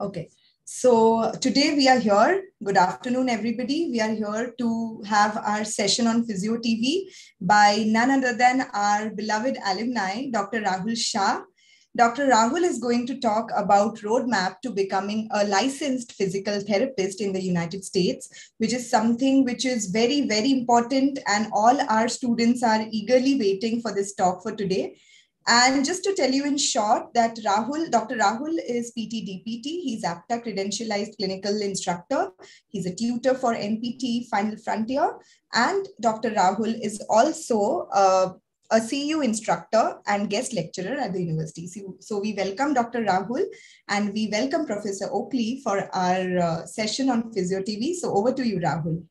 Okay. So today we are here. Good afternoon, everybody. We are here to have our session on Physio TV by none other than our beloved alumni, Dr. Rahul Shah. Dr. Rahul is going to talk about roadmap to becoming a licensed physical therapist in the United States, which is something which is very, very important. And all our students are eagerly waiting for this talk for today. And just to tell you in short that Rahul, Dr. Rahul is PT DPT. He's APTA credentialized clinical instructor. He's a tutor for NPT Final Frontier. And Dr. Rahul is also uh, a CU instructor and guest lecturer at the university. So, so, we welcome Dr. Rahul and we welcome Professor Oakley for our uh, session on Physio TV. So over to you, Rahul.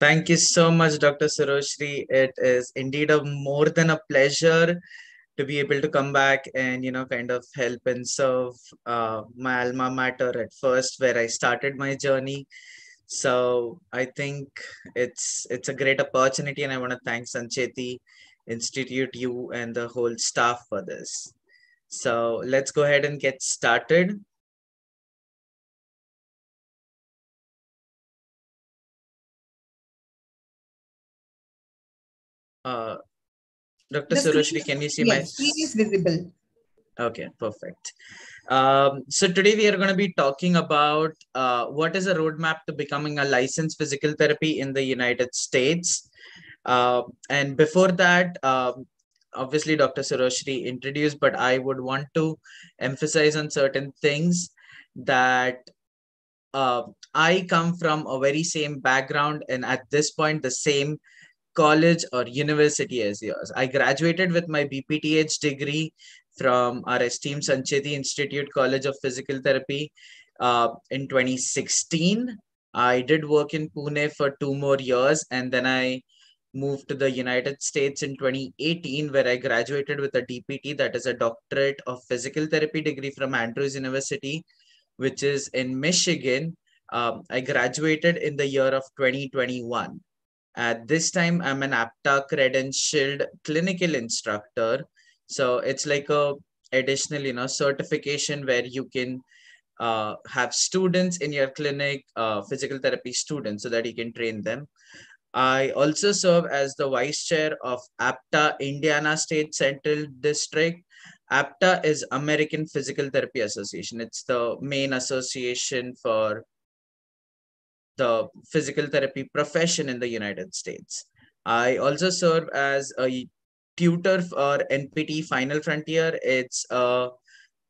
Thank you so much, Dr. Suroshri. It is indeed a more than a pleasure to be able to come back and you know kind of help and serve uh, my alma mater at first where i started my journey. So i think it's it's a great opportunity and i want to thank sancheti institute you and the whole staff for this. So let's go ahead and get started. Uh, Dr. Suroshri, can you see yes, my screen is visible. Okay, perfect. Um, so today we are going to be talking about uh, what is a roadmap to becoming a licensed physical therapy in the United States. Uh, and before that, um, obviously Dr. Suroshri introduced, but I would want to emphasize on certain things that uh, I come from a very same background and at this point the same college or university as yours. I graduated with my BPTH degree from our esteemed Sancheti Institute College of Physical Therapy uh, in 2016. I did work in Pune for two more years and then I moved to the United States in 2018, where I graduated with a DPT, that is a doctorate of physical therapy degree from Andrews University, which is in Michigan. Um, I graduated in the year of 2021. At this time, I'm an APTA credentialed clinical instructor. So it's like a additional, you know, certification where you can uh, have students in your clinic, uh, physical therapy students, so that you can train them. I also serve as the vice chair of APTA Indiana State Central District. APTA is American Physical Therapy Association. It's the main association for the physical therapy profession in the United States. I also serve as a tutor for NPT Final Frontier. It's a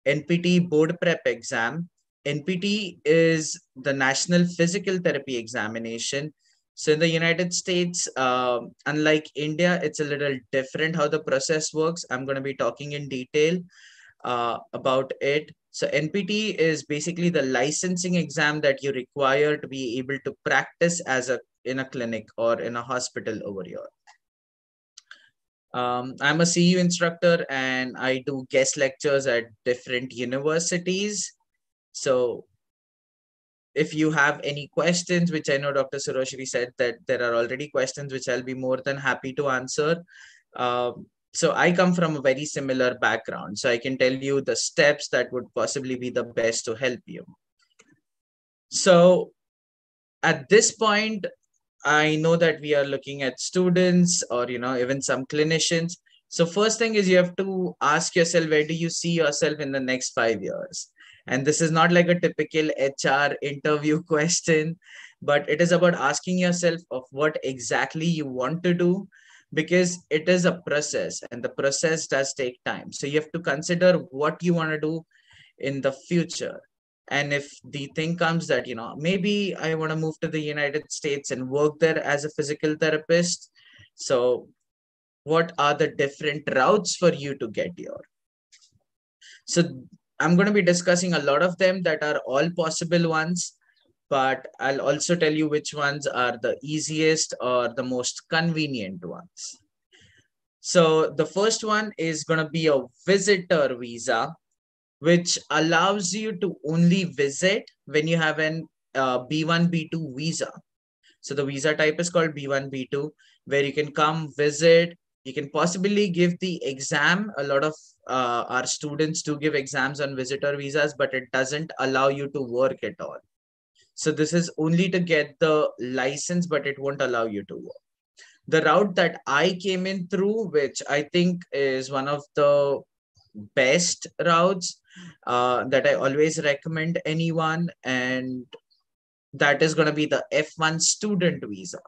NPT board prep exam. NPT is the National Physical Therapy Examination. So in the United States, uh, unlike India, it's a little different how the process works. I'm going to be talking in detail uh, about it. So NPT is basically the licensing exam that you require to be able to practice as a in a clinic or in a hospital over here. Um, I'm a CU instructor and I do guest lectures at different universities. So if you have any questions, which I know Dr. Suroshri said that there are already questions, which I'll be more than happy to answer. Um, so i come from a very similar background. So i can tell you the steps that would possibly be the best to help you. So at this point i know that we are looking at students or you know even some clinicians. So first thing is you have to ask yourself where do you see yourself in the next 5 years? And this is not like a typical hr interview question but it is about asking yourself of what exactly you want to do because it is a process and the process does take time. So you have to consider what you want to do in the future. And if the thing comes that you know maybe i want to move to the united states and work there as a physical therapist. So what are the different routes for you to get here? So i'm going to be discussing a lot of them that are all possible ones but I'll also tell you which ones are the easiest or the most convenient ones. So the first one is going to be a visitor visa, which allows you to only visit when you have an uh, B1, B2 visa. So the visa type is called B1, B2, where you can come visit you can possibly give the exam a lot of uh, our students do give exams on visitor visas but it doesn't allow you to work at all so this is only to get the license but it won't allow you to work the route that i came in through which i think is one of the best routes uh, that i always recommend anyone and that is going to be the f1 student visa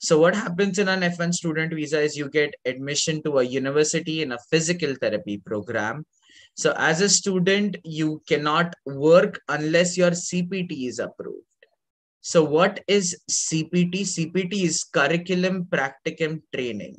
so what happens in an F1 student visa is you get admission to a university in a physical therapy program. So as a student, you cannot work unless your CPT is approved. So what is CPT? CPT is curriculum practicum training.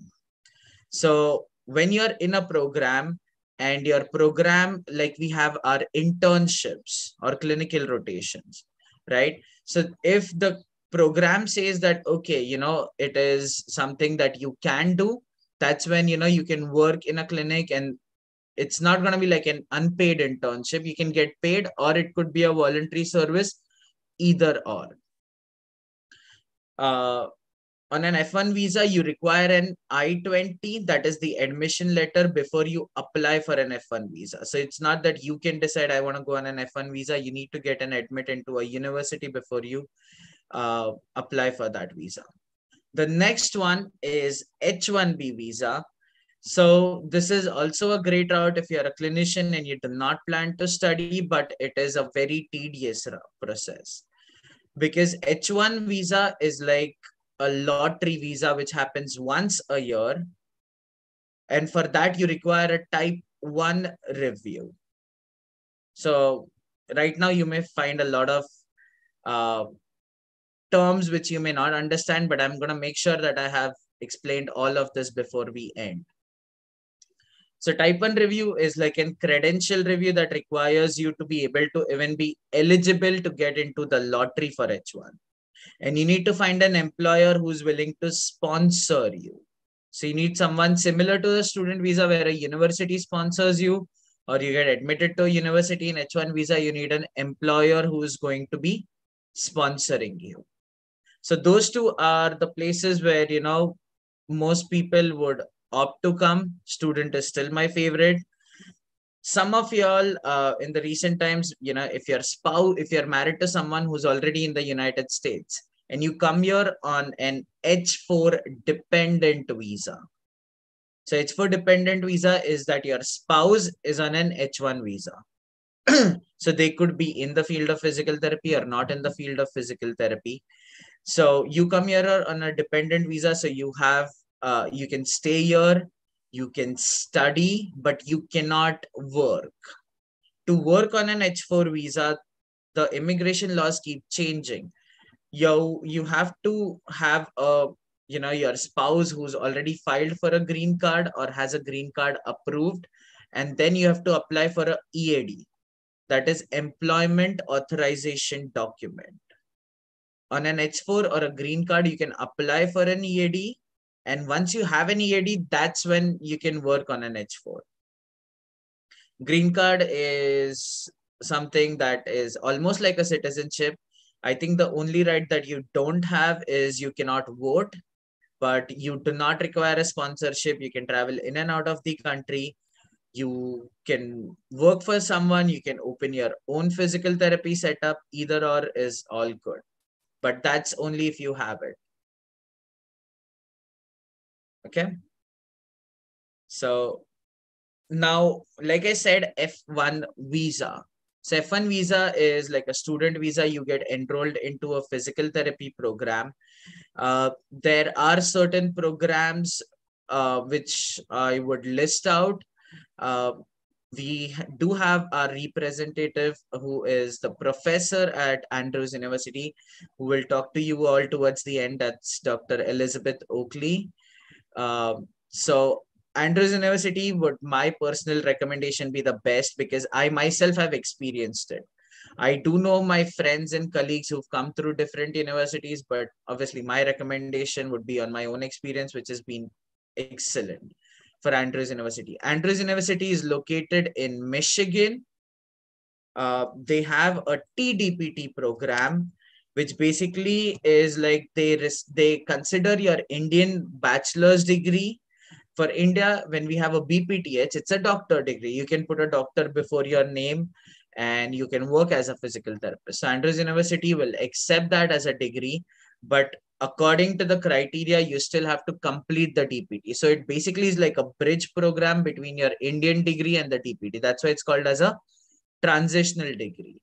So when you're in a program and your program, like we have our internships or clinical rotations, right? So if the program says that okay you know it is something that you can do that's when you know you can work in a clinic and it's not going to be like an unpaid internship you can get paid or it could be a voluntary service either or uh, on an F1 visa, you require an I-20, that is the admission letter before you apply for an F1 visa. So it's not that you can decide, I want to go on an F1 visa. You need to get an admit into a university before you uh, apply for that visa. The next one is H1B visa. So this is also a great route if you're a clinician and you do not plan to study, but it is a very tedious process because H1 visa is like a lottery visa which happens once a year. And for that, you require a type 1 review. So right now, you may find a lot of uh, terms which you may not understand, but I'm going to make sure that I have explained all of this before we end. So type 1 review is like a credential review that requires you to be able to even be eligible to get into the lottery for H1. And you need to find an employer who's willing to sponsor you. So you need someone similar to the student visa where a university sponsors you or you get admitted to a university in H1 visa, you need an employer who is going to be sponsoring you. So those two are the places where, you know, most people would opt to come. Student is still my favorite. Some of y'all uh, in the recent times, you know, if you're spouse, if you're married to someone who's already in the United States and you come here on an H4 dependent visa. So H4 dependent visa is that your spouse is on an H1 visa. so they could be in the field of physical therapy or not in the field of physical therapy so you come here on a dependent visa so you have uh, you can stay here you can study but you cannot work. To work on an h4 visa the immigration laws keep changing. You you have to have a you know your spouse who's already filed for a green card or has a green card approved and then you have to apply for a ead that is employment authorization document. On an H4 or a green card, you can apply for an EAD. And once you have an EAD, that's when you can work on an H4. Green card is something that is almost like a citizenship. I think the only right that you don't have is you cannot vote, but you do not require a sponsorship. You can travel in and out of the country. You can work for someone. You can open your own physical therapy setup. Either or is all good but that's only if you have it. Okay. So now, like I said, F1 visa. So F1 visa is like a student visa. You get enrolled into a physical therapy program. Uh, there are certain programs uh, which I would list out. Uh, we do have a representative who is the professor at Andrews University, who will talk to you all towards the end. That's Dr. Elizabeth Oakley. Um, so Andrews University would my personal recommendation be the best because I myself have experienced it. I do know my friends and colleagues who've come through different universities, but obviously my recommendation would be on my own experience, which has been excellent for Andrews University. Andrews University is located in Michigan. Uh, they have a TDPT program, which basically is like they they consider your Indian bachelor's degree For India, when we have a BPTH, it's a doctor degree. You can put a doctor before your name and you can work as a physical therapist. So Andrews University will accept that as a degree, but according to the criteria, you still have to complete the DPT. So it basically is like a bridge program between your Indian degree and the DPT. That's why it's called as a transitional degree.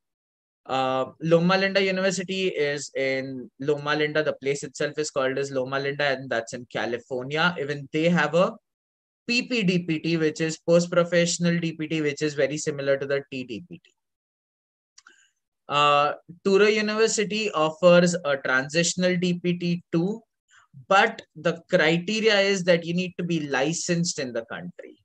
Uh, Loma Linda University is in Loma Linda. The place itself is called as Loma Linda, and that's in California. Even they have a PPDPT, which is post professional DPT, which is very similar to the TDPT. Uh, Touro University offers a transitional DPT too, but the criteria is that you need to be licensed in the country.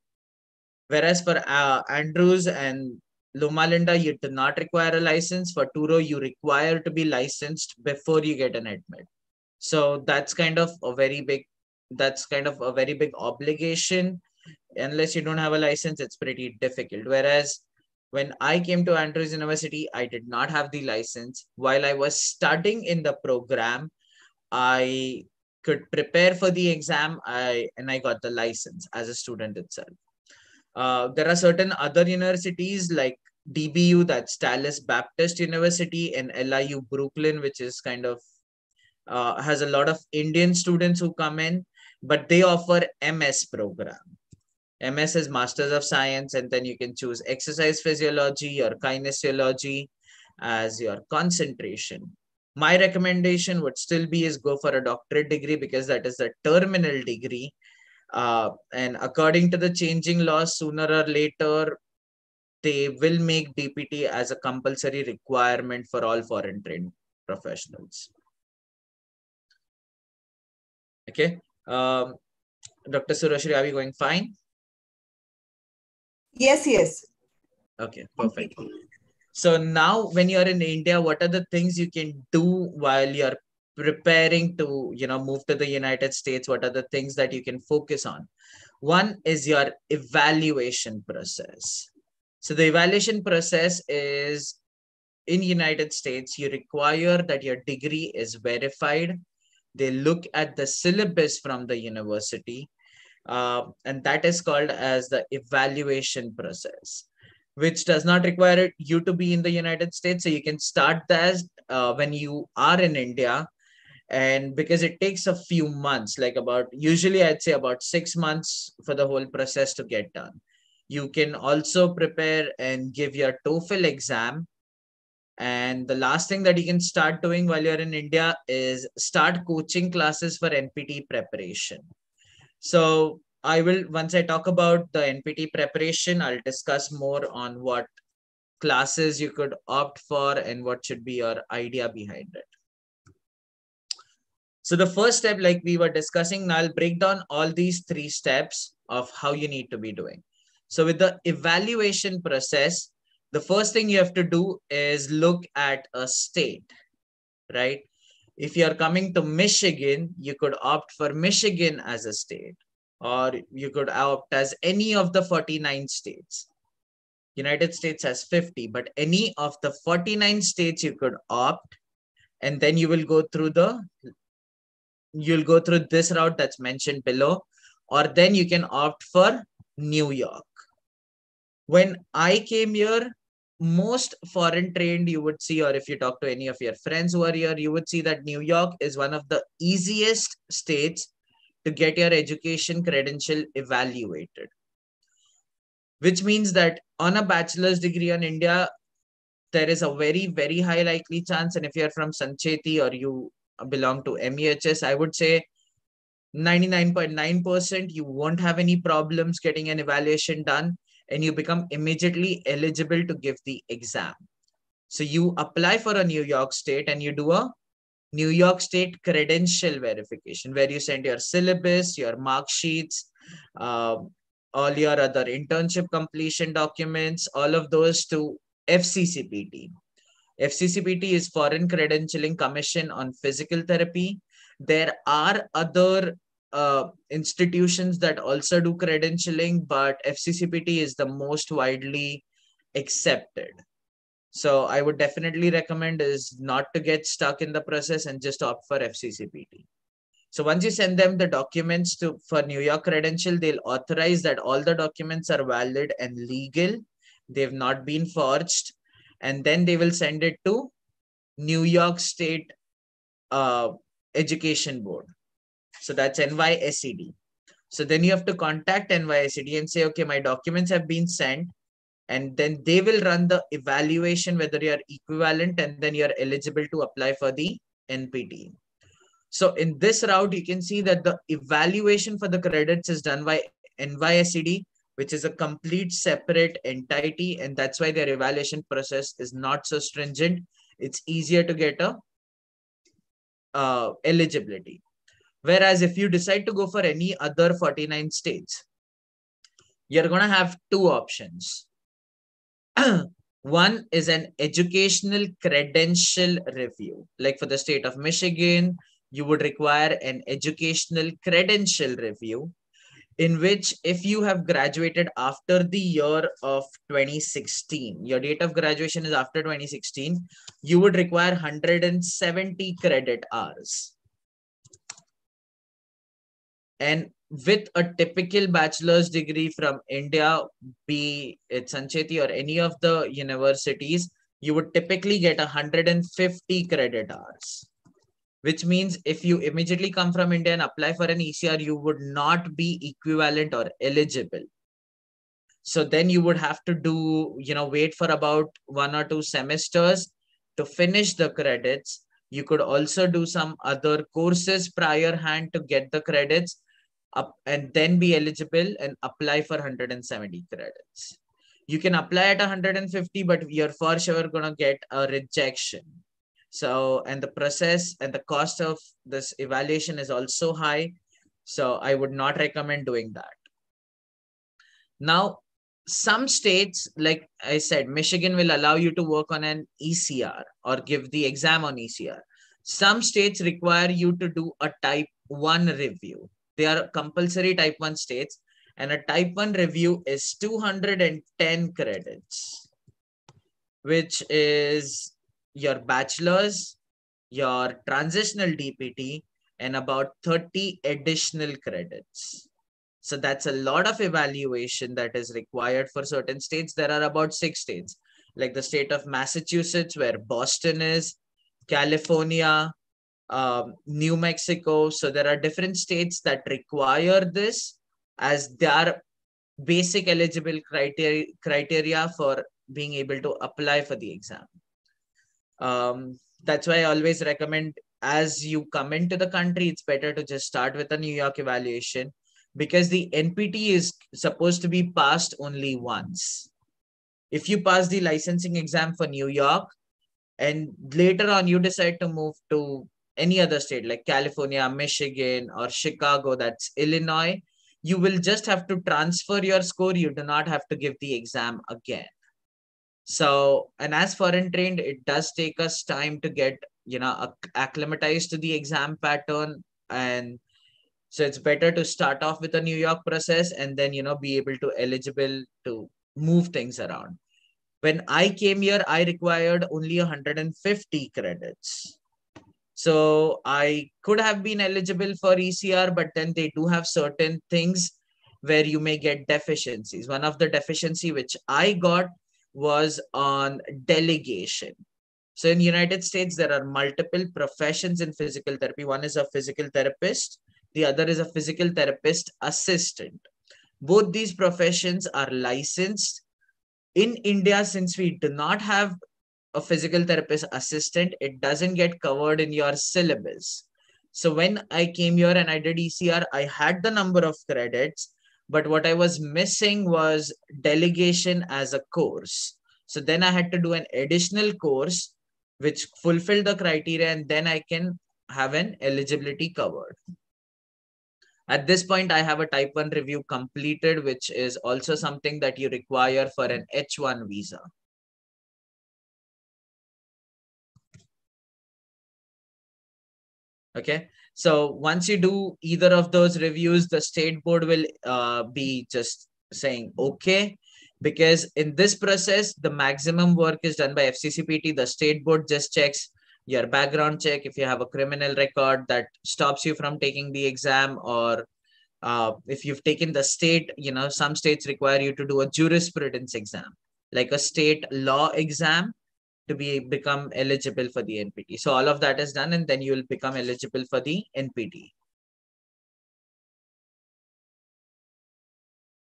Whereas for uh, Andrews and Loma Linda, you do not require a license. For Touro, you require to be licensed before you get an admit. So that's kind of a very big, that's kind of a very big obligation. Unless you don't have a license, it's pretty difficult. Whereas when I came to Andrews University, I did not have the license. While I was studying in the program, I could prepare for the exam I, and I got the license as a student itself. Uh, there are certain other universities like DBU, that's Dallas Baptist University, and LIU Brooklyn, which is kind of uh, has a lot of Indian students who come in, but they offer MS program. MS is Masters of Science, and then you can choose exercise physiology or kinesiology as your concentration. My recommendation would still be is go for a doctorate degree because that is the terminal degree uh, and according to the changing laws, sooner or later, they will make DPT as a compulsory requirement for all foreign trained professionals. Okay. Um, Dr. Surashri, are we going fine? Yes, yes. Okay, perfect. So now when you're in India, what are the things you can do while you're preparing to you know move to the united states what are the things that you can focus on? One is your evaluation process. So the evaluation process is in united states you require that your degree is verified. They look at the syllabus from the university uh, and that is called as the evaluation process which does not require you to be in the united states. So you can start that uh, when you are in india and because it takes a few months like about usually i'd say about six months for the whole process to get done. You can also prepare and give your toefl exam. And the last thing that you can start doing while you're in india is start coaching classes for npt preparation. So i will once i talk about the npt preparation i'll discuss more on what classes you could opt for and what should be your idea behind it so the first step, like we were discussing, now I'll break down all these three steps of how you need to be doing. So with the evaluation process, the first thing you have to do is look at a state, right? If you're coming to Michigan, you could opt for Michigan as a state, or you could opt as any of the 49 states. United States has 50, but any of the 49 states you could opt, and then you will go through the you'll go through this route that's mentioned below, or then you can opt for New York. When I came here, most foreign trained you would see, or if you talk to any of your friends who are here, you would see that New York is one of the easiest states to get your education credential evaluated. Which means that on a bachelor's degree in India, there is a very, very high likely chance. And if you're from Sancheti or you belong to MEHS, I would say 99.9% you won't have any problems getting an evaluation done and you become immediately eligible to give the exam. So you apply for a New York State and you do a New York State credential verification where you send your syllabus, your mark sheets, uh, all your other internship completion documents, all of those to FCCPT. FCCPT is Foreign Credentialing Commission on Physical Therapy. There are other uh, institutions that also do credentialing, but FCCPT is the most widely accepted. So I would definitely recommend is not to get stuck in the process and just opt for FCCPT. So once you send them the documents to for New York credential, they'll authorize that all the documents are valid and legal. They've not been forged. And then they will send it to New York State uh, Education Board. So that's NYSED. So then you have to contact NYSED and say, okay, my documents have been sent. And then they will run the evaluation whether you're equivalent and then you're eligible to apply for the NPT. So in this route, you can see that the evaluation for the credits is done by NYSED, which is a complete separate entity. And that's why their evaluation process is not so stringent. It's easier to get a uh, eligibility. Whereas if you decide to go for any other 49 states, you're going to have two options. One is an educational credential review. Like for the state of Michigan, you would require an educational credential review in which if you have graduated after the year of 2016 your date of graduation is after 2016 you would require 170 credit hours and with a typical bachelor's degree from India, be it Sancheti or any of the universities, you would typically get 150 credit hours. Which means if you immediately come from India and apply for an ECR, you would not be equivalent or eligible. So then you would have to do, you know, wait for about one or two semesters to finish the credits. You could also do some other courses prior hand to get the credits up and then be eligible and apply for 170 credits. You can apply at 150, but you're for sure going to get a rejection. So, and the process and the cost of this evaluation is also high. So I would not recommend doing that. Now, some states, like I said, Michigan will allow you to work on an ECR or give the exam on ECR. Some states require you to do a type 1 review they are compulsory type 1 states and a type 1 review is 210 credits which is your bachelor's your transitional dpt and about 30 additional credits so that's a lot of evaluation that is required for certain states there are about six states like the state of massachusetts where boston is california um, New Mexico. So there are different states that require this as their basic eligible criteria, criteria for being able to apply for the exam. Um, that's why I always recommend as you come into the country, it's better to just start with a New York evaluation because the NPT is supposed to be passed only once. If you pass the licensing exam for New York and later on you decide to move to any other state like California, Michigan, or Chicago, that's Illinois, you will just have to transfer your score. You do not have to give the exam again. So, and as foreign trained, it does take us time to get, you know, acclimatized to the exam pattern. And so it's better to start off with a New York process and then, you know, be able to eligible to move things around. When I came here, I required only 150 credits so I could have been eligible for ECR, but then they do have certain things where you may get deficiencies. One of the deficiency which I got was on delegation. So in United States, there are multiple professions in physical therapy. One is a physical therapist. The other is a physical therapist assistant. Both these professions are licensed. In India, since we do not have a physical therapist assistant, it doesn't get covered in your syllabus. So when I came here and I did ECR, I had the number of credits, but what I was missing was delegation as a course. So then I had to do an additional course which fulfilled the criteria and then I can have an eligibility covered. At this point, I have a type 1 review completed, which is also something that you require for an H1 visa. okay so once you do either of those reviews the state board will uh, be just saying okay. Because in this process the maximum work is done by fccpt the state board just checks your background check, if you have a criminal record that stops you from taking the exam, or uh, if you've taken the state, you know, some states require you to do a jurisprudence exam, like a state law exam to be become eligible for the NPT. So all of that is done, and then you will become eligible for the NPT.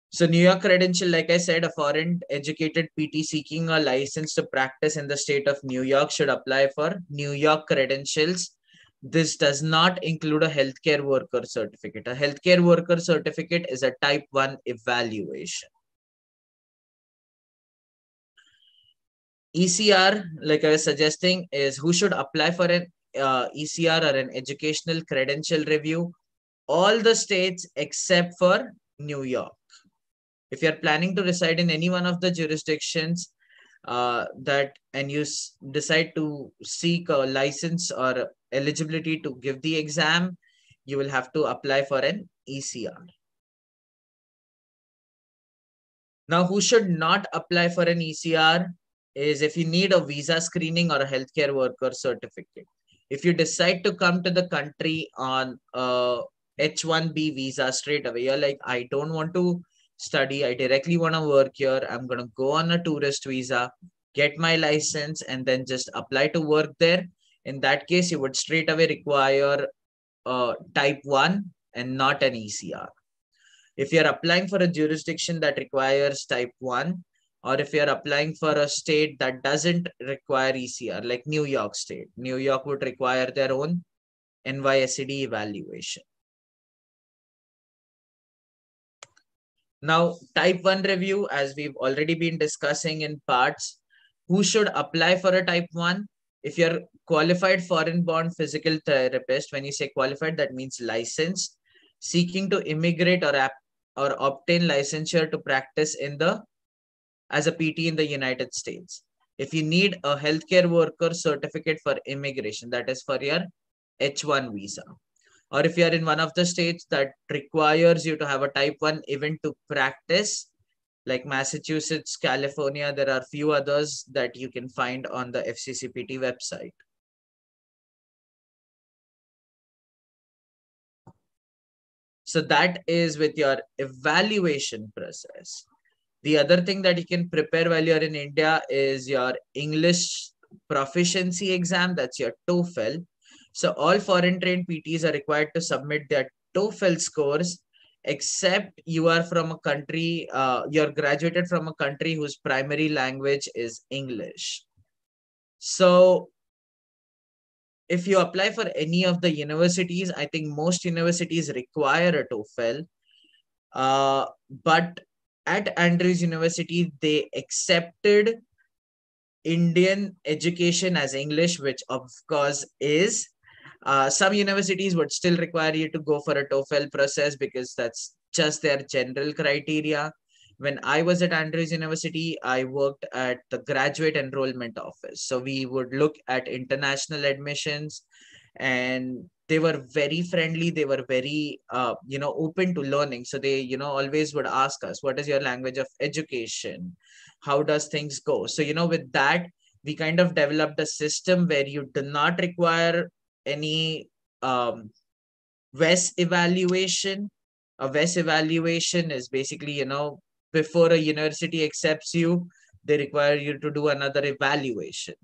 So New York credential, like I said, a foreign educated PT seeking a license to practice in the state of New York should apply for New York credentials. This does not include a healthcare worker certificate. A healthcare worker certificate is a type 1 evaluation. ECR, like I was suggesting, is who should apply for an uh, ECR or an educational credential review? All the states except for New York. If you're planning to reside in any one of the jurisdictions uh, that and you decide to seek a license or eligibility to give the exam, you will have to apply for an ECR. Now, who should not apply for an ECR? Is if you need a visa screening or a healthcare worker certificate. If you decide to come to the country on a H1B visa straight away, you're like, I don't want to study. I directly want to work here. I'm going to go on a tourist visa, get my license, and then just apply to work there. In that case, you would straight away require a type 1 and not an ECR. If you're applying for a jurisdiction that requires type 1, or if you're applying for a state that doesn't require ECR, like New York State, New York would require their own NYSED evaluation. Now, type 1 review, as we've already been discussing in parts, who should apply for a type 1? If you're qualified foreign born physical therapist, when you say qualified, that means licensed, seeking to immigrate or, or obtain licensure to practice in the as a PT in the United States. If you need a healthcare worker certificate for immigration, that is for your H1 visa. Or if you are in one of the states that requires you to have a type 1 event to practice, like Massachusetts, California, there are few others that you can find on the FCCPT website. So that is with your evaluation process. The other thing that you can prepare while you're in India is your English proficiency exam. That's your TOEFL. So all foreign trained PTs are required to submit their TOEFL scores except you are from a country, uh, you're graduated from a country whose primary language is English. So if you apply for any of the universities, I think most universities require a TOEFL. Uh, but at Andrews University, they accepted Indian education as English, which of course is. Uh, some universities would still require you to go for a TOEFL process because that's just their general criteria. When I was at Andrews University, I worked at the graduate enrollment office. So we would look at international admissions and they were very friendly they were very uh, you know open to learning. So they you know always would ask us what is your language of education? How does things go? So you know with that we kind of developed a system where you do not require any um, WES evaluation. A WES evaluation is basically you know before a university accepts you they require you to do another evaluation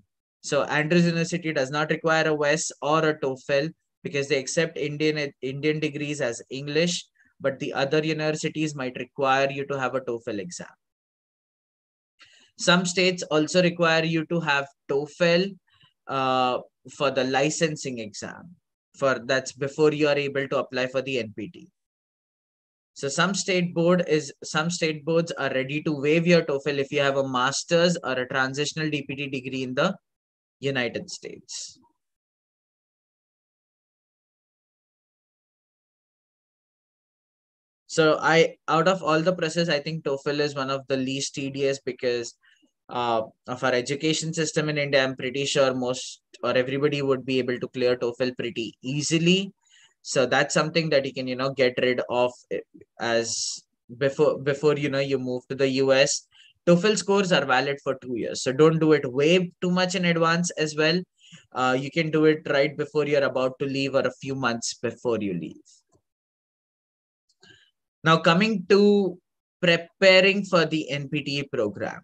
so Andrews University does not require a WES or a TOEFL because they accept Indian Indian degrees as English, but the other universities might require you to have a TOEFL exam. Some states also require you to have TOEFL uh, for the licensing exam. For that's before you are able to apply for the NPT. So some state board is some state boards are ready to waive your TOEFL if you have a master's or a transitional DPT degree in the United States. So I, out of all the process, I think TOEFL is one of the least tedious because uh, of our education system in India. I'm pretty sure most or everybody would be able to clear TOEFL pretty easily. So that's something that you can, you know, get rid of eh, as before before you know you move to the US. TOEFL scores are valid for two years, so don't do it way too much in advance as well. uh, you can do it right before you're about to leave or a few months before you leave. Now, coming to preparing for the NPTE program.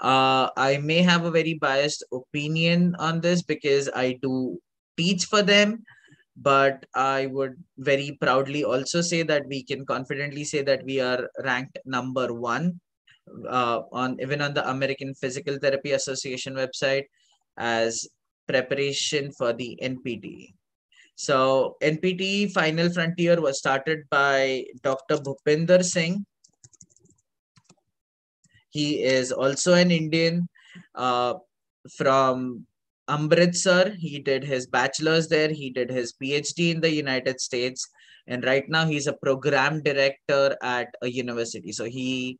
Uh, I may have a very biased opinion on this because I do teach for them, but I would very proudly also say that we can confidently say that we are ranked number one uh, on even on the American Physical Therapy Association website as preparation for the NPTE. So NPTE Final Frontier was started by Dr. Bhupinder Singh he is also an Indian uh, from Amritsar. He did his bachelor's there. He did his PhD in the United States. And right now he's a program director at a university. So he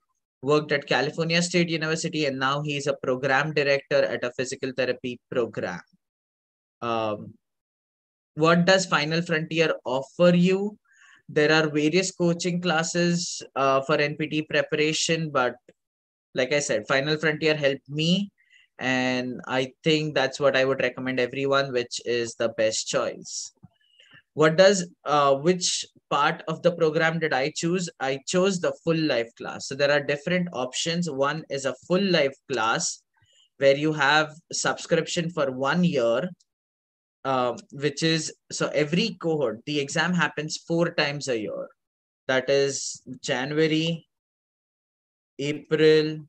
worked at California State University and now he's a program director at a physical therapy program. Um, what does Final Frontier offer you? There are various coaching classes uh, for NPT preparation, but like I said, Final Frontier helped me. And I think that's what I would recommend everyone, which is the best choice. What does, uh, which part of the program did I choose? I chose the full life class. So there are different options. One is a full life class where you have subscription for one year uh, which is so every cohort the exam happens four times a year that is january April,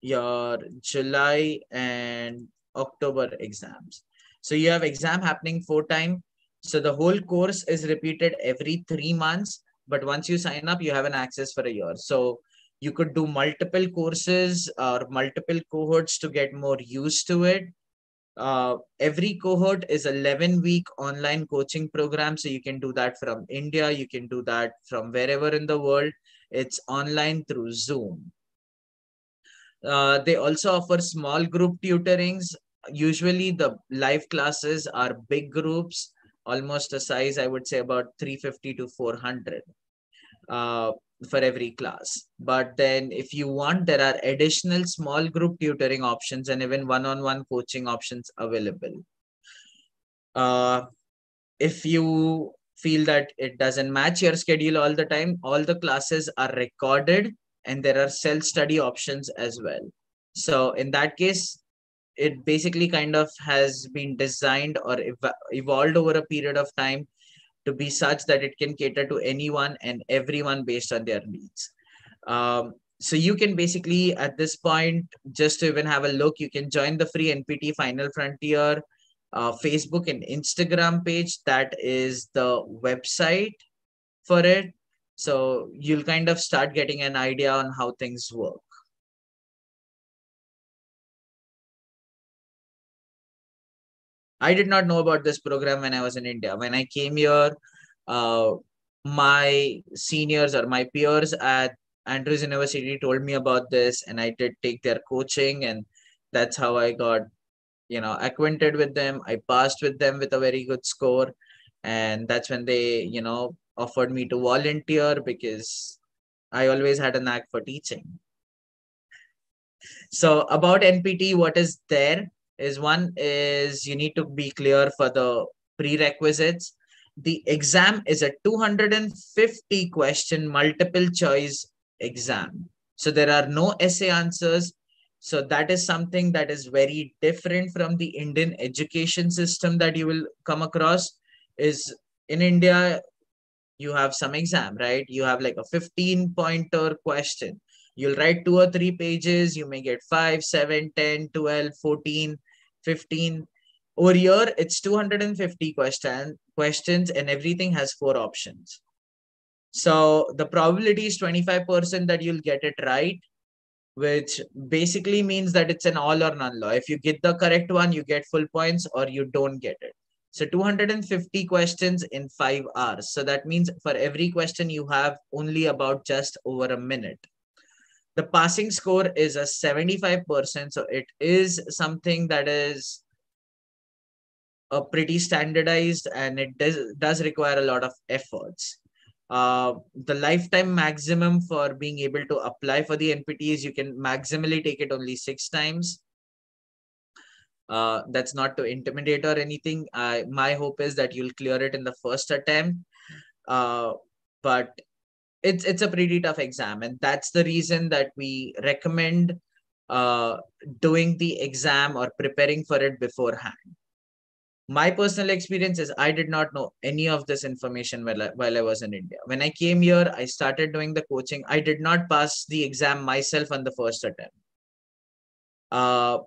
your July and October exams. So you have exam happening four times. So the whole course is repeated every three months. But once you sign up, you have an access for a year. So you could do multiple courses or multiple cohorts to get more used to it. Uh, every cohort is 11 week online coaching program. So you can do that from India. You can do that from wherever in the world. It's online through Zoom. Uh, they also offer small group tutorings. Usually the live classes are big groups, almost a size, I would say about 350 to 400 uh, for every class. But then if you want, there are additional small group tutoring options and even one-on-one -on -one coaching options available. Uh, if you feel that it doesn't match your schedule all the time, all the classes are recorded and there are self-study options as well. So in that case, it basically kind of has been designed or ev evolved over a period of time to be such that it can cater to anyone and everyone based on their needs. Um, so you can basically at this point just to even have a look you can join the free npt final frontier uh, Facebook and Instagram page. That is the website for it. So you'll kind of start getting an idea on how things work. I did not know about this program when I was in India. When I came here, uh, my seniors or my peers at Andrews University told me about this, and I did take their coaching, and that's how I got you know acquainted with them. I passed with them with a very good score and that's when they you know offered me to volunteer because i always had a knack for teaching. So about npt what is there is one is you need to be clear for the prerequisites the exam is a 250 question multiple choice exam so there are no essay answers so that is something that is very different from the Indian education system that you will come across is in India, you have some exam, right? You have like a 15 pointer question. You'll write two or three pages. You may get 5, 7, 10, 12, 14, 15. Over here, it's 250 question, questions and everything has four options. So the probability is 25% that you'll get it right which basically means that it's an all or none law. If you get the correct one, you get full points or you don't get it. So 250 questions in five hours. So that means for every question, you have only about just over a minute. The passing score is a 75%. So it is something that is a pretty standardized and it does, does require a lot of efforts uh, the lifetime maximum for being able to apply for the NPT is you can maximally take it only six times. Uh, that's not to intimidate or anything. I, my hope is that you'll clear it in the first attempt. Uh, but it's it's a pretty tough exam, and that's the reason that we recommend uh, doing the exam or preparing for it beforehand. My personal experience is I did not know any of this information while I, while I was in India. When I came here, I started doing the coaching. I did not pass the exam myself on the first attempt. Uh,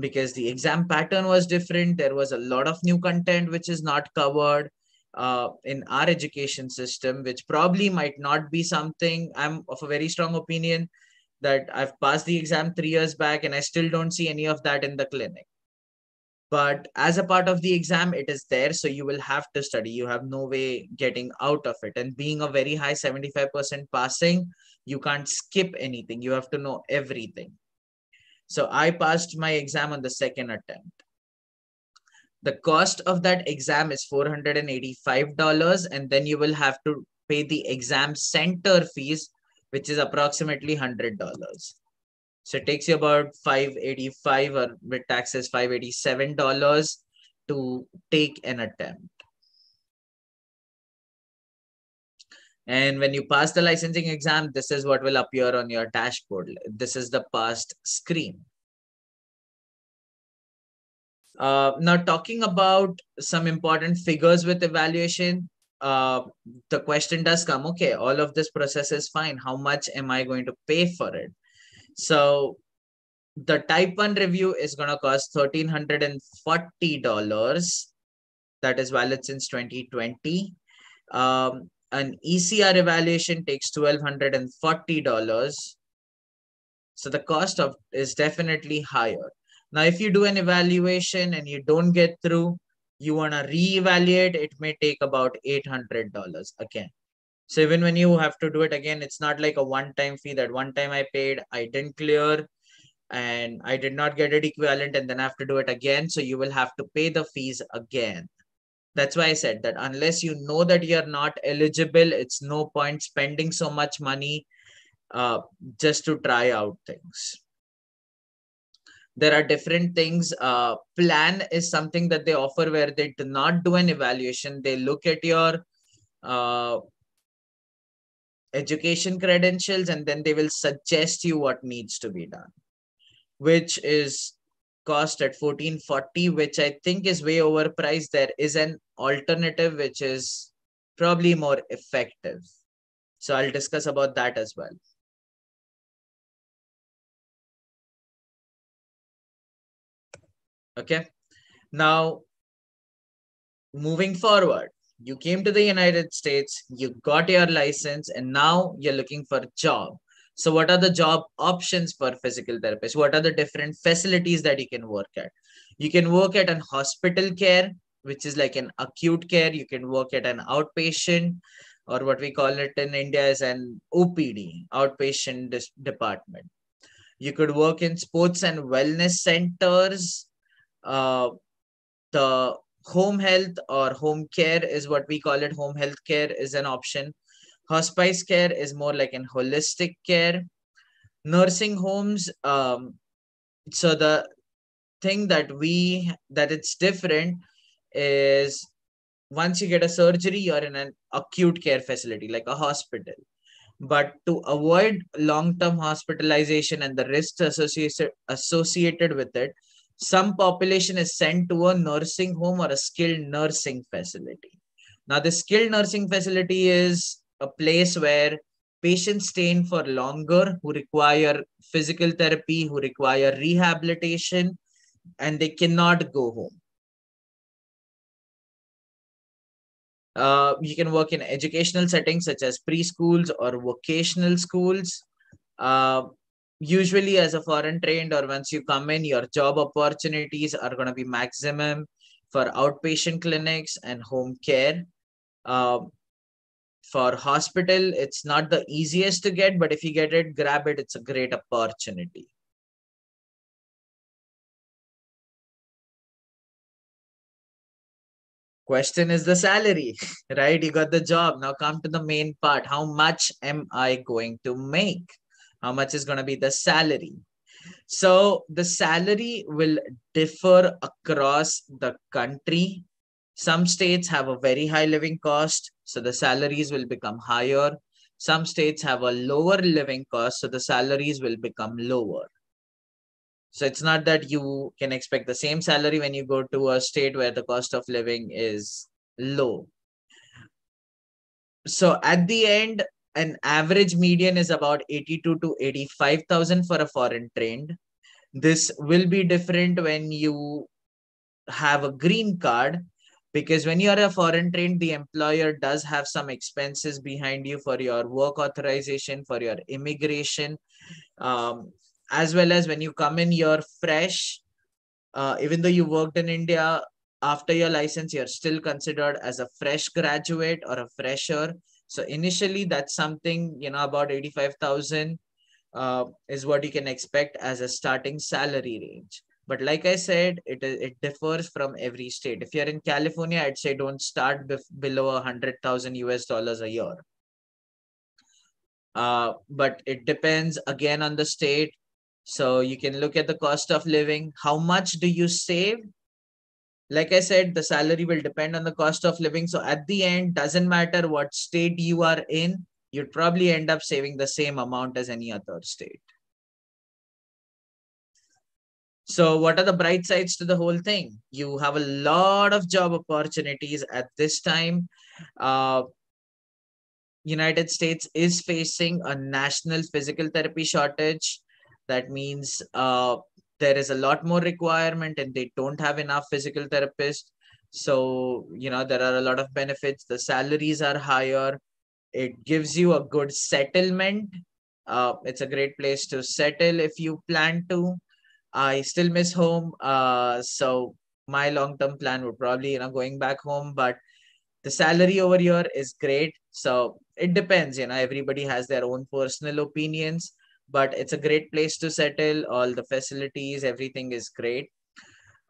because the exam pattern was different. There was a lot of new content which is not covered uh, in our education system, which probably might not be something I'm of a very strong opinion that I've passed the exam three years back and I still don't see any of that in the clinic. But as a part of the exam, it is there. So you will have to study. You have no way getting out of it. And being a very high 75% passing, you can't skip anything. You have to know everything. So I passed my exam on the second attempt. The cost of that exam is $485, and then you will have to pay the exam center fees, which is approximately $100. So it takes you about 585 or with taxes $587 to take an attempt. And when you pass the licensing exam, this is what will appear on your dashboard. This is the passed screen. Uh, now, talking about some important figures with evaluation, uh, the question does come, okay, all of this process is fine. How much am I going to pay for it? So the type 1 review is going to cost $1,340. That is valid since 2020. Um, an ECR evaluation takes $1,240. So the cost of is definitely higher. Now, if you do an evaluation and you don't get through, you want to reevaluate, it may take about $800 again. So even when you have to do it again, it's not like a one-time fee that one time I paid, I didn't clear and I did not get it equivalent and then I have to do it again. So you will have to pay the fees again. That's why I said that unless you know that you're not eligible, it's no point spending so much money uh, just to try out things. There are different things. Uh, plan is something that they offer where they do not do an evaluation. They look at your uh, education credentials and then they will suggest you what needs to be done, which is cost at 1440 which i think is way overpriced there is an alternative which is probably more effective so i'll discuss about that as well okay now moving forward you came to the united states you got your license and now you're looking for a job so what are the job options for physical therapists? What are the different facilities that you can work at? You can work at an hospital care, which is like an acute care. You can work at an outpatient or what we call it in India is an OPD, outpatient department. You could work in sports and wellness centers. Uh, the home health or home care is what we call it. Home health care is an option Hospice care is more like an holistic care. Nursing homes, um, so the thing that we that it's different is once you get a surgery, you're in an acute care facility like a hospital. But to avoid long-term hospitalization and the risks associated associated with it, some population is sent to a nursing home or a skilled nursing facility. Now, the skilled nursing facility is a place where patients stay in for longer who require physical therapy, who require rehabilitation, and they cannot go home. Uh, you can work in educational settings such as preschools or vocational schools. Uh, usually, as a foreign trained, or once you come in, your job opportunities are going to be maximum for outpatient clinics and home care. Uh, for hospital it's not the easiest to get but if you get it grab it. It's a great opportunity. Question is the salary right? You got the job. Now come to the main part. How much am i going to make how much is going to be the salary So the salary will differ across the country. Some states have a very high living cost, so the salaries will become higher. Some states have a lower living cost, so the salaries will become lower. So it's not that you can expect the same salary when you go to a state where the cost of living is low. So at the end, an average median is about 82 to 85,000 for a foreign trained. This will be different when you have a green card because when you're a foreign trained, the employer does have some expenses behind you for your work authorization, for your immigration, um, as well as when you come in, you're fresh. Uh, even though you worked in India, after your license, you're still considered as a fresh graduate or a fresher. So initially, that's something, you know, about 85,000 uh, is what you can expect as a starting salary range. But like I said, it, it differs from every state. If you're in California, I'd say don't start below a 100,000 US dollars a year. Uh, but it depends again on the state. So you can look at the cost of living. How much do you save? Like I said, the salary will depend on the cost of living. So at the end, doesn't matter what state you are in, you'd probably end up saving the same amount as any other state. So what are the bright sides to the whole thing? You have a lot of job opportunities at this time. Uh, United States is facing a national physical therapy shortage. That means uh, there is a lot more requirement and they don't have enough physical therapists. So, you know, there are a lot of benefits. The salaries are higher. It gives you a good settlement. Uh, it's a great place to settle if you plan to. I still miss home. Uh, so my long-term plan would probably, you know, going back home, but the salary over here is great. So it depends, you know, everybody has their own personal opinions but it's a great place to settle. All the facilities, everything is great.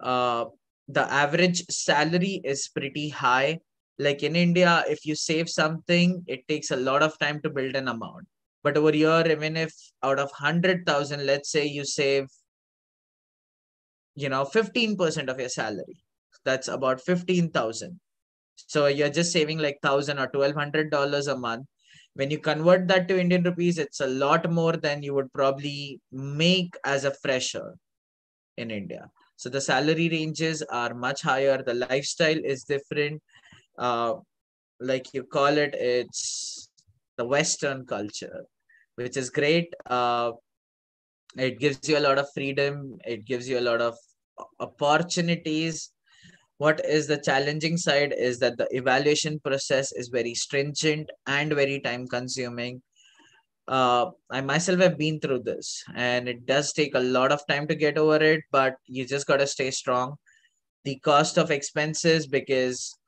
Uh, the average salary is pretty high. Like in India, if you save something, it takes a lot of time to build an amount. But over here, even if out of 100,000, let's say you save, you know, 15% of your salary, that's about 15,000. So you're just saving like thousand or twelve hundred dollars a month when you convert that to Indian rupees, it's a lot more than you would probably make as a fresher in India. So the salary ranges are much higher. The lifestyle is different. Uh, like you call it, it's the Western culture, which is great. Uh, it gives you a lot of freedom. It gives you a lot of opportunities what is the challenging side is that the evaluation process is very stringent and very time consuming. Uh, i myself have been through this and it does take a lot of time to get over it but you just got to stay strong. The cost of expenses because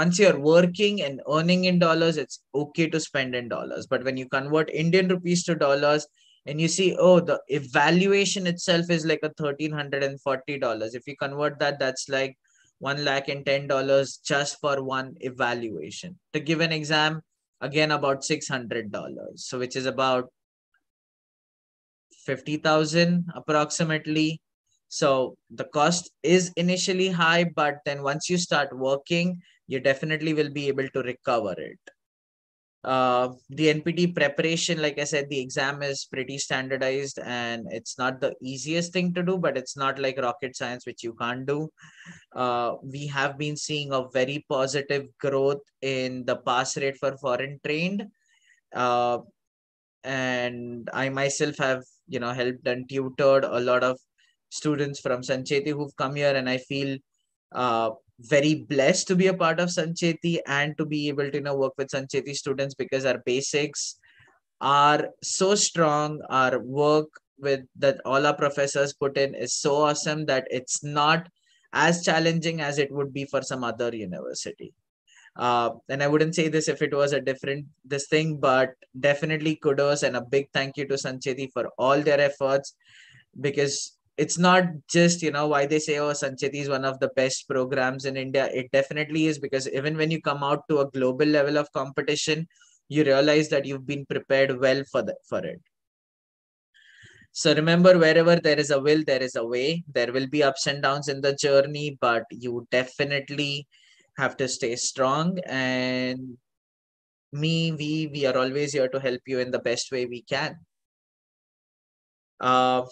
once you're working and earning in dollars it's okay to spend in dollars. But when you convert indian rupees to dollars and you see oh the evaluation itself is like a $1340 if you convert that that's like one lakh and ten dollars just for one evaluation. To give an exam, again about six hundred dollars. So which is about fifty thousand approximately. So the cost is initially high, but then once you start working, you definitely will be able to recover it uh, the NPT preparation, like I said, the exam is pretty standardized and it's not the easiest thing to do, but it's not like rocket science, which you can't do. Uh, we have been seeing a very positive growth in the pass rate for foreign trained. Uh, and I myself have, you know, helped and tutored a lot of students from Sancheti who've come here and I feel uh, very blessed to be a part of Sancheti and to be able to you know work with Sancheti students because our basics are so strong. Our work with that all our professors put in is so awesome that it's not as challenging as it would be for some other university. Uh, and I wouldn't say this if it was a different this thing, but definitely kudos and a big thank you to Sancheti for all their efforts because it's not just you know why they say oh sancheti is one of the best programs in india it definitely is because even when you come out to a global level of competition you realize that you've been prepared well for the, for it so remember, wherever there is a will, there is a way. There will be ups and downs in the journey, but you definitely have to stay strong. And me, we, we are always here to help you in the best way we can. Uh,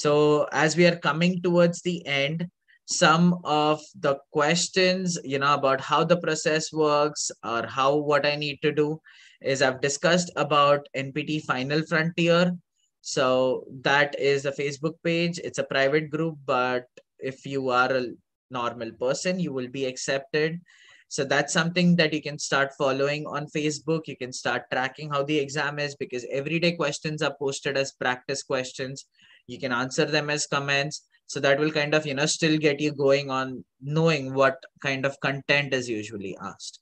so as we are coming towards the end, some of the questions, you know, about how the process works or how what I need to do is I've discussed about NPT Final Frontier so that is a Facebook page. It's a private group, but if you are a normal person, you will be accepted. So that's something that you can start following on Facebook. You can start tracking how the exam is because everyday questions are posted as practice questions. You can answer them as comments. So that will kind of, you know, still get you going on knowing what kind of content is usually asked.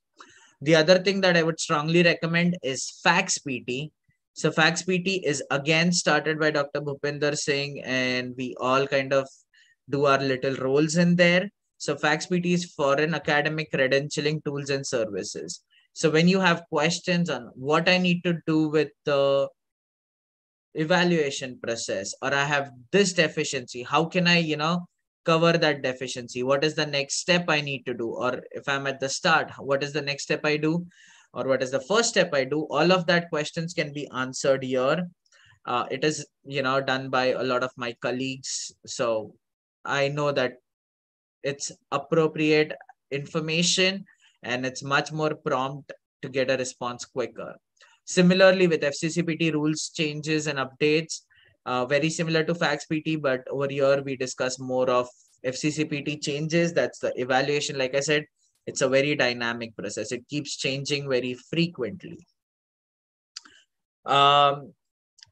The other thing that I would strongly recommend is FACTS PT so FACTS PT is again started by Dr. Bhupinder Singh, and we all kind of do our little roles in there. So FACTS PT is foreign academic credentialing tools and services. So when you have questions on what I need to do with the evaluation process, or I have this deficiency, how can I, you know, cover that deficiency? What is the next step I need to do? Or if I'm at the start, what is the next step I do? or what is the first step I do, all of that questions can be answered here. Uh, it is, you know, done by a lot of my colleagues. So I know that it's appropriate information and it's much more prompt to get a response quicker. Similarly, with FCCPT rules changes and updates, uh, very similar to FACTSPT, but over here we discuss more of FCCPT changes. That's the evaluation. Like I said, it's a very dynamic process. It keeps changing very frequently. Um,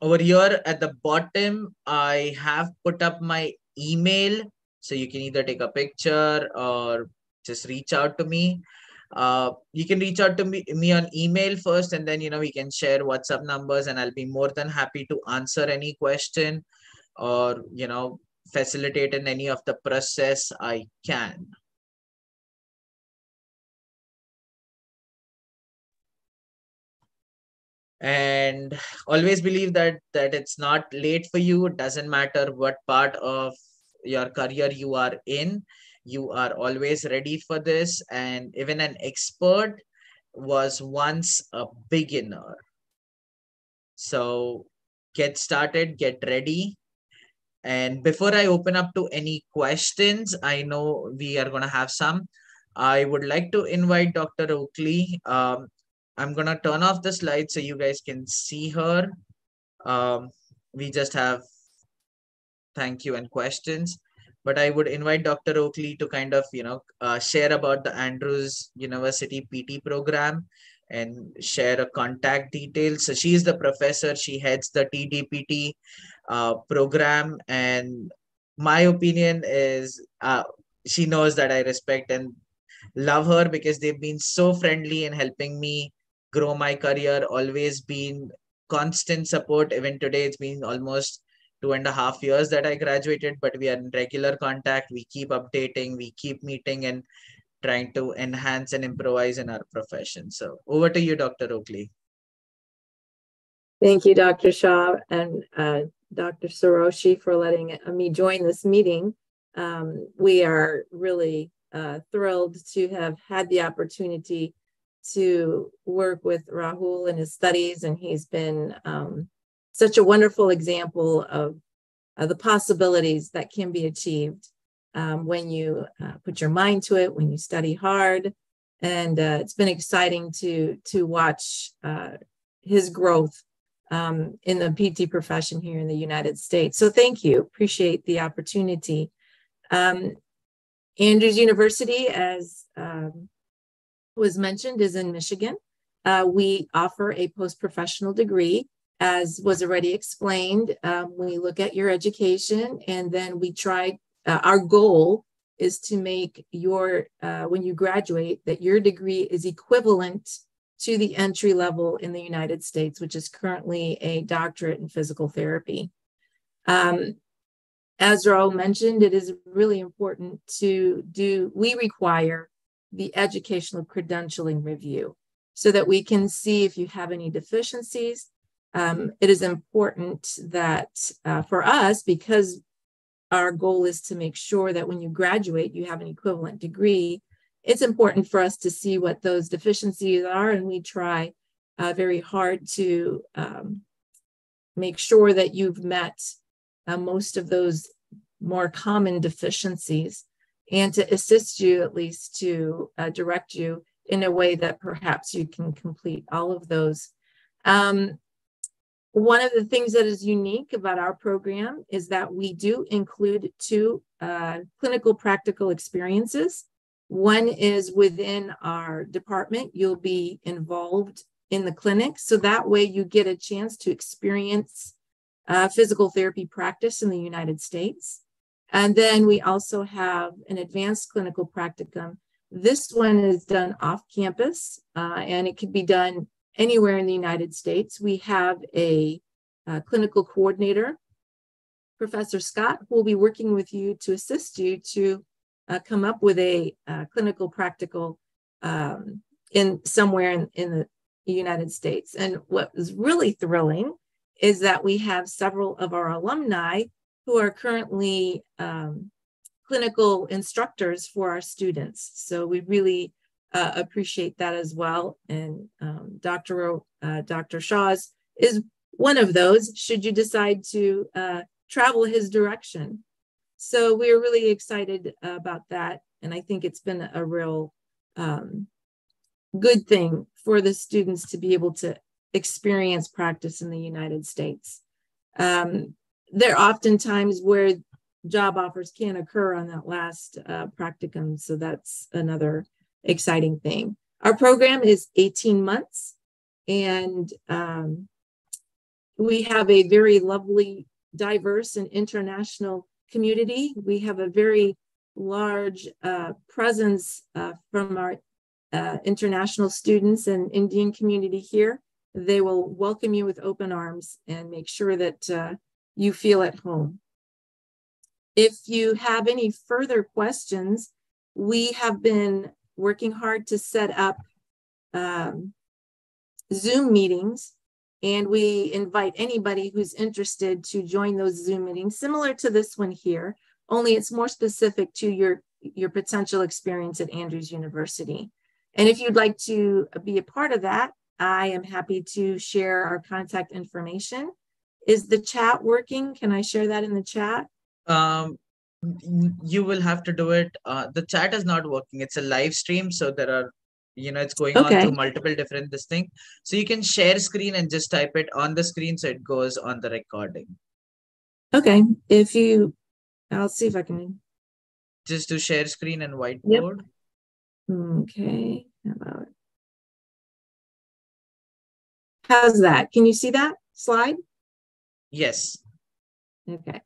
over here at the bottom, I have put up my email. So you can either take a picture or just reach out to me. Uh, you can reach out to me, me on email first, and then you know we can share WhatsApp numbers, and I'll be more than happy to answer any question or you know facilitate in any of the process I can. and always believe that that it's not late for you it doesn't matter what part of your career you are in you are always ready for this. And even an expert was once a beginner. So get started get ready. And before i open up to any questions i know we are going to have some. I would like to invite dr oakley. Um, I'm going to turn off the slide so you guys can see her. Um, we just have thank you and questions. But I would invite Dr. Oakley to kind of, you know, uh, share about the Andrews University PT program and share a contact details. So she's the professor. She heads the TDPT uh, program. And my opinion is uh, she knows that I respect and love her because they've been so friendly in helping me grow my career, always been constant support. Even today, it's been almost two and a half years that I graduated, but we are in regular contact. We keep updating, we keep meeting and trying to enhance and improvise in our profession. So over to you, Dr. Oakley. Thank you, Dr. Shah and uh, Dr. Saroshi for letting me join this meeting. Um, we are really uh, thrilled to have had the opportunity to work with Rahul in his studies, and he's been um, such a wonderful example of uh, the possibilities that can be achieved um, when you uh, put your mind to it, when you study hard. And uh, it's been exciting to to watch uh, his growth um, in the PT profession here in the United States. So thank you, appreciate the opportunity. Um, Andrews University, as um, was mentioned is in Michigan. Uh, we offer a post professional degree, as was already explained. Um, we look at your education and then we try, uh, our goal is to make your, uh, when you graduate, that your degree is equivalent to the entry level in the United States, which is currently a doctorate in physical therapy. Um, as Rahul mentioned, it is really important to do, we require the educational credentialing review so that we can see if you have any deficiencies um, it is important that uh, for us, because our goal is to make sure that when you graduate, you have an equivalent degree, it's important for us to see what those deficiencies are, and we try uh, very hard to um, make sure that you've met uh, most of those more common deficiencies and to assist you at least to uh, direct you in a way that perhaps you can complete all of those. Um, one of the things that is unique about our program is that we do include two uh, clinical practical experiences. One is within our department, you'll be involved in the clinic. So that way you get a chance to experience uh, physical therapy practice in the United States. And then we also have an advanced clinical practicum. This one is done off campus uh, and it can be done anywhere in the United States. We have a, a clinical coordinator, Professor Scott, who will be working with you to assist you to uh, come up with a uh, clinical practical um, in somewhere in, in the United States. And what is really thrilling is that we have several of our alumni who are currently um, clinical instructors for our students. So we really uh, appreciate that as well. And um, Dr. Uh, Dr. Shah's is one of those, should you decide to uh, travel his direction. So we're really excited about that. And I think it's been a real um, good thing for the students to be able to experience practice in the United States. Um, there are often times where job offers can occur on that last uh, practicum. So that's another exciting thing. Our program is 18 months and um, we have a very lovely, diverse and international community. We have a very large uh, presence uh, from our uh, international students and Indian community here. They will welcome you with open arms and make sure that uh, you feel at home. If you have any further questions, we have been working hard to set up um, Zoom meetings, and we invite anybody who's interested to join those Zoom meetings, similar to this one here, only it's more specific to your, your potential experience at Andrews University. And if you'd like to be a part of that, I am happy to share our contact information. Is the chat working? Can I share that in the chat? Um, you will have to do it. Uh, the chat is not working. It's a live stream, so there are, you know, it's going okay. on through multiple different this thing. So you can share screen and just type it on the screen, so it goes on the recording. Okay. If you, I'll see if I can. Just to share screen and whiteboard. Yep. Okay, how about? How's that? Can you see that slide? Yes. Okay.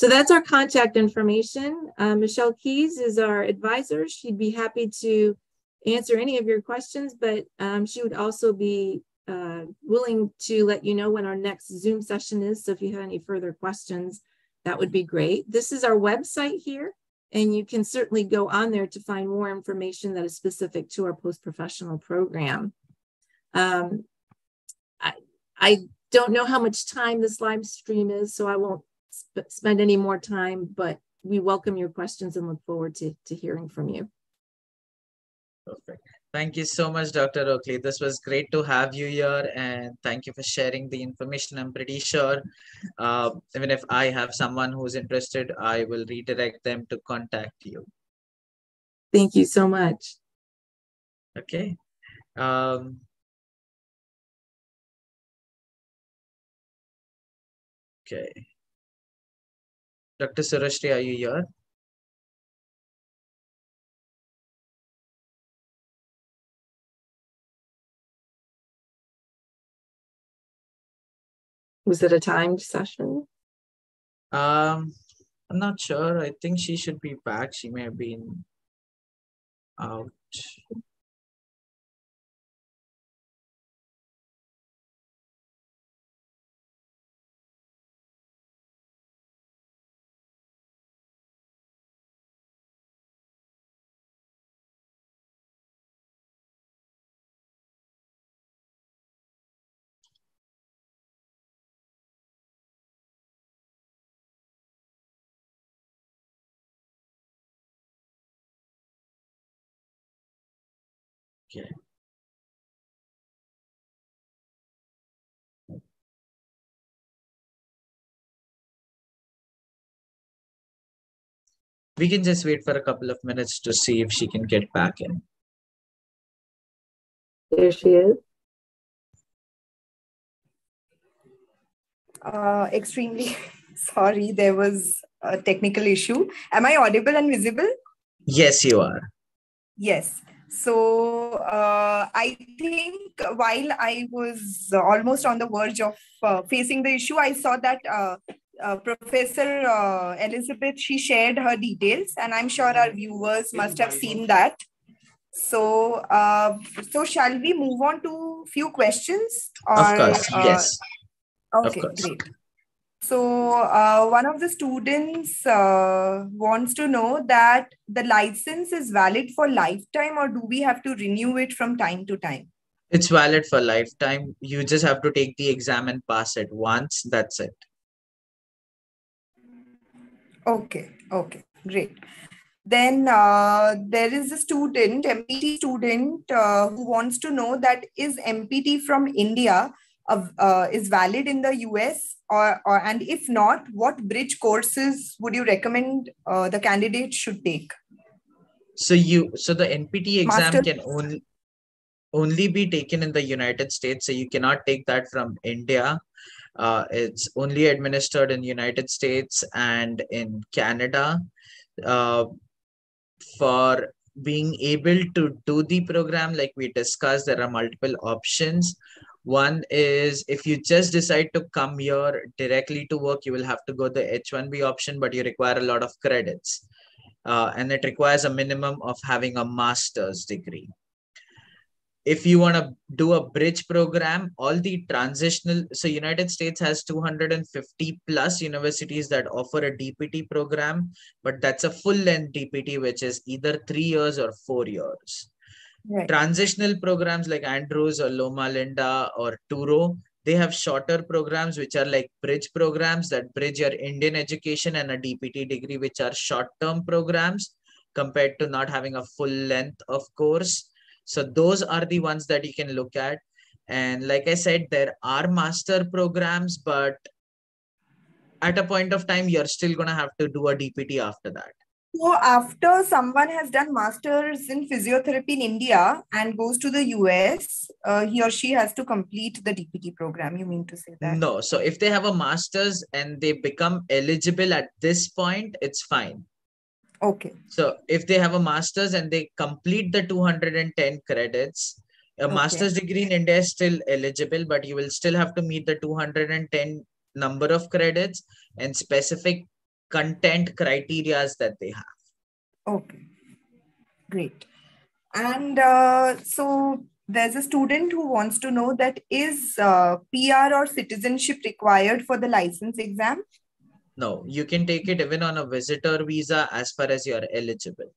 So that's our contact information. Uh, Michelle Keys is our advisor. She'd be happy to answer any of your questions, but um, she would also be uh, willing to let you know when our next Zoom session is. So if you have any further questions, that would be great. This is our website here. And you can certainly go on there to find more information that is specific to our post-professional program. Um, I, I don't know how much time this live stream is, so I won't sp spend any more time, but we welcome your questions and look forward to, to hearing from you. Perfect. Thank you so much, Dr. Oakley. This was great to have you here and thank you for sharing the information. I'm pretty sure uh, even if I have someone who's interested, I will redirect them to contact you. Thank you so much. Okay. Um, okay. Dr. Surashri, are you here? Was it a timed session? Um, I'm not sure. I think she should be back. She may have been out. Okay. We can just wait for a couple of minutes to see if she can get back in. There she is. Uh, extremely sorry, there was a technical issue. Am I audible and visible? Yes, you are. Yes. So uh, I think while I was almost on the verge of uh, facing the issue, I saw that uh, uh Professor uh, Elizabeth she shared her details, and I'm sure our viewers must have seen that. So, uh, so shall we move on to few questions? Or, of course, yes. Okay, great. So uh, one of the students uh, wants to know that the license is valid for lifetime or do we have to renew it from time to time? It's valid for lifetime. You just have to take the exam and pass it once. That's it. Okay, okay, great. Then uh, there is a student, MPT student, uh, who wants to know that is MPT from India uh, is valid in the US or, or and if not what bridge courses would you recommend uh, the candidate should take? So you so the npt exam Master- can only only be taken in the united states so you cannot take that from india. Uh, it's only administered in the united states and in canada. Uh, for being able to do the program like we discussed there are multiple options one is if you just decide to come here directly to work, you will have to go the H1B option, but you require a lot of credits. Uh, and it requires a minimum of having a master's degree. If you want to do a bridge program, all the transitional, so United States has 250 plus universities that offer a DPT program, but that's a full length DPT, which is either three years or four years. Right. Transitional programs like Andrews or Loma Linda or Touro, they have shorter programs which are like bridge programs that bridge your Indian education and a DPT degree, which are short term programs compared to not having a full length of course. So those are the ones that you can look at. And like I said, there are master programs, but at a point of time, you're still going to have to do a DPT after that. So after someone has done masters in physiotherapy in India and goes to the US, uh, he or she has to complete the DPT program. You mean to say that? No. So if they have a masters and they become eligible at this point, it's fine. Okay. So if they have a masters and they complete the 210 credits, a okay. master's degree in India is still eligible, but you will still have to meet the 210 number of credits and specific content criterias that they have. Okay, great. And uh, so there's a student who wants to know that is uh, PR or citizenship required for the license exam? No, you can take it even on a visitor visa as far as you're eligible.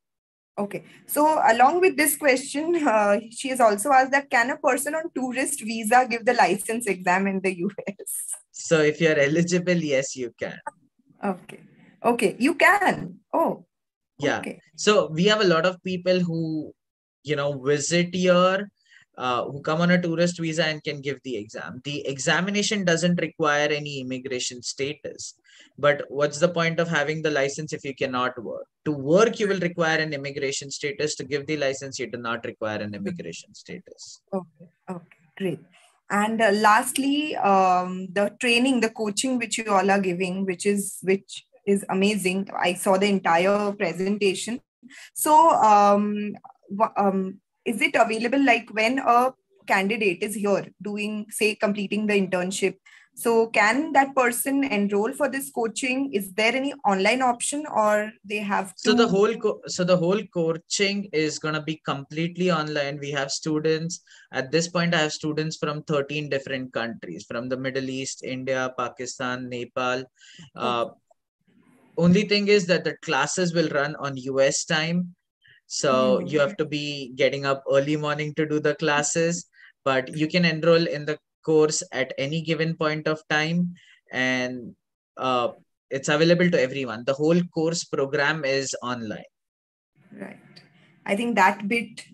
Okay. So along with this question, uh, she has also asked that can a person on tourist visa give the license exam in the US? So if you're eligible, yes, you can. Okay. Okay, you can. Oh. Yeah. Okay. So we have a lot of people who, you know, visit here, uh, who come on a tourist visa and can give the exam. The examination doesn't require any immigration status. But what's the point of having the license if you cannot work? To work, you will require an immigration status. To give the license, you do not require an immigration status. Okay. Okay. Great. And uh, lastly, um, the training, the coaching which you all are giving, which is which is amazing. I saw the entire presentation. So, um, um, is it available like when a candidate is here doing, say, completing the internship? So, can that person enroll for this coaching? Is there any online option, or they have to? So the whole co- so the whole coaching is gonna be completely online. We have students at this point. I have students from thirteen different countries, from the Middle East, India, Pakistan, Nepal. Uh, only thing is that the classes will run on us time. So mm. you have to be getting up early morning to do the classes but you can enroll in the course at any given point of time. And uh, it's available to everyone. The whole course program is online. Right. I think that bit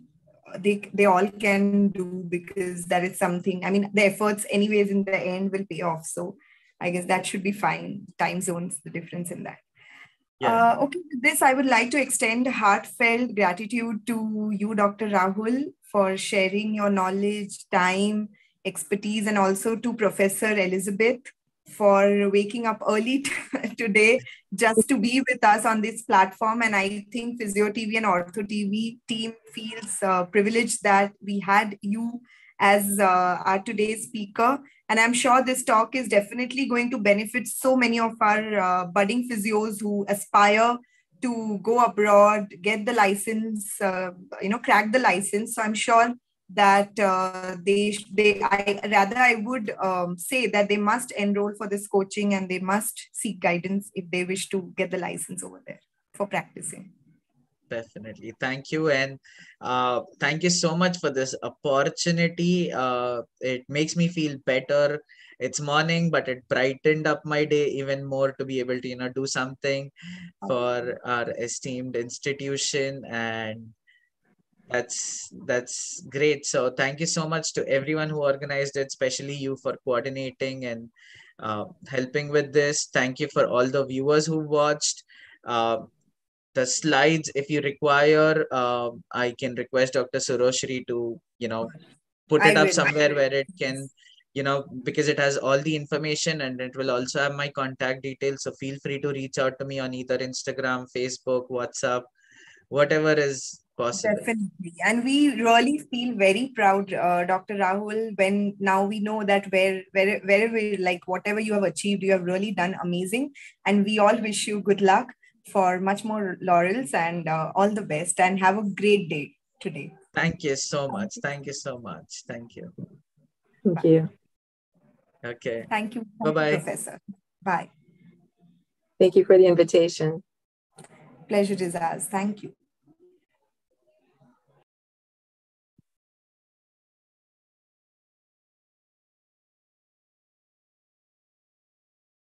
they they all can do because that is something i mean the efforts anyways in the end will pay off. So i guess that should be fine. Time zones the difference in that yeah. Uh, okay, with this, I would like to extend heartfelt gratitude to you, Dr. Rahul, for sharing your knowledge, time, expertise, and also to Professor Elizabeth for waking up early today just to be with us on this platform. And I think Physio TV and Ortho TV team feels uh, privileged that we had you as uh, our today's speaker. And I'm sure this talk is definitely going to benefit so many of our uh, budding physios who aspire to go abroad, get the license, uh, you know, crack the license. So I'm sure that uh, they they I rather I would um, say that they must enroll for this coaching and they must seek guidance if they wish to get the license over there for practicing. Definitely, thank you, and uh, thank you so much for this opportunity. Uh, it makes me feel better. It's morning, but it brightened up my day even more to be able to you know do something for our esteemed institution. And that's that's great. So thank you so much to everyone who organized it especially you for coordinating and uh, helping with this. Thank you for all the viewers who watched. Uh, the slides if you require uh, i can request dr suroshri to you know put it I up will, somewhere where it can you know because it has all the information and it will also have my contact details so feel free to reach out to me on either instagram facebook whatsapp whatever is possible. Definitely. And we really feel very proud, uh, Dr. Rahul, when now we know that where, where, wherever, like whatever you have achieved, you have really done amazing. And we all wish you good luck for much more laurels and uh, all the best and have a great day today. Thank you so much. Thank you so much. Thank you. Thank you. Okay. Thank you, Bye-bye. Professor. Bye. Thank you for the invitation. Pleasure is ours. Thank you.